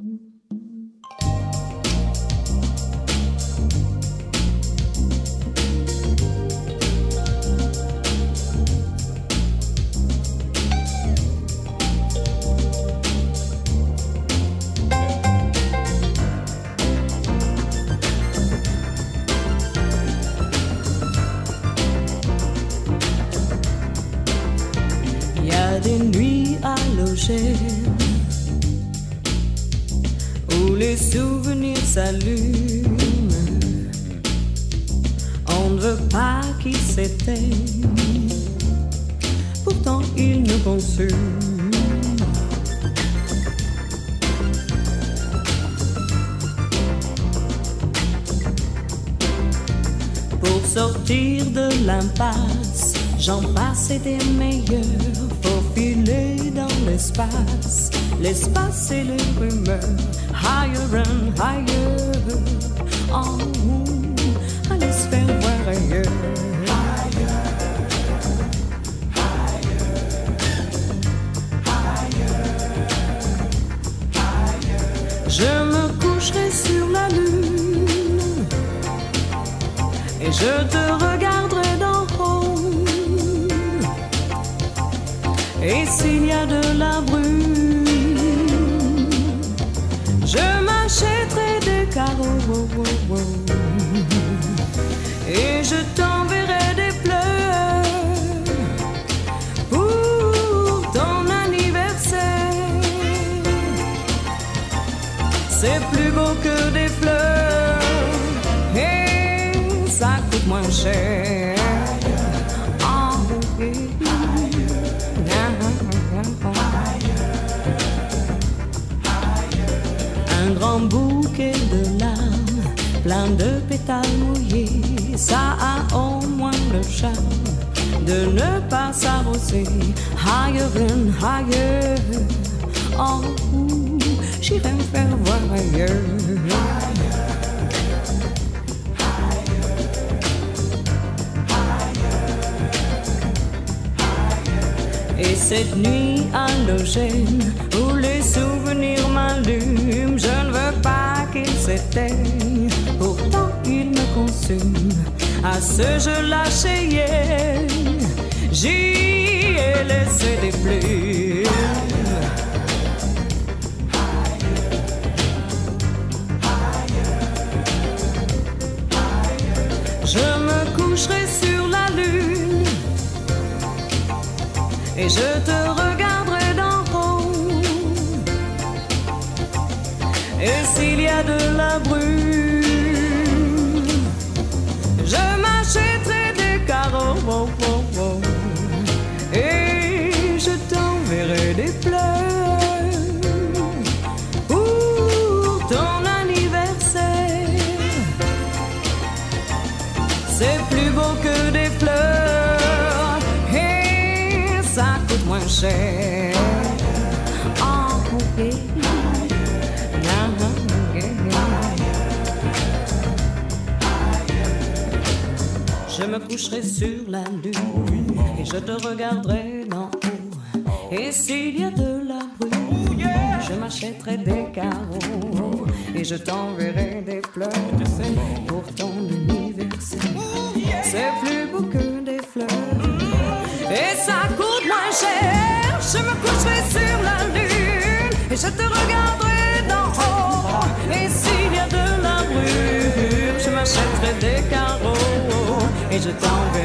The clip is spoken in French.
Mm-hmm. Souvenirs s'allument. On ne veut pas qu'ils s'éteignent, pourtant ils nous consument. Pour sortir de l'impasse, j'en passe et des meilleurs. Faut filer dans l'espace, l'espace et les rumeurs. Higher and higher. Oh, allez se faire voir ailleurs. Je me coucherai sur la lune et je te regarderai d'en haut. Et s'il y a de la brume, Un grand bouquet de larmes, plein de pétales mouillés, ça a au moins le charme de ne pas s'arroser. Higher and higher, oh, j'irai me faire voir ailleurs. Cette nuit halogène où les souvenirs m'allument, je ne veux pas qu'ils s'éteignent, pourtant ils me consument. À ce jeu-là Cheyenne, j'y ai laissé des plumes. Je me coucherai et je te regarderai d'en haut. Et s'il y a de la brume, Je me coucherai sur la lune et je te regarderai d'en haut. Et s'il y a de la brume, je m'achèterai des carreaux et je t'enverrai des fleurs pour ton anniversaire. C'est plus beau que s'il y a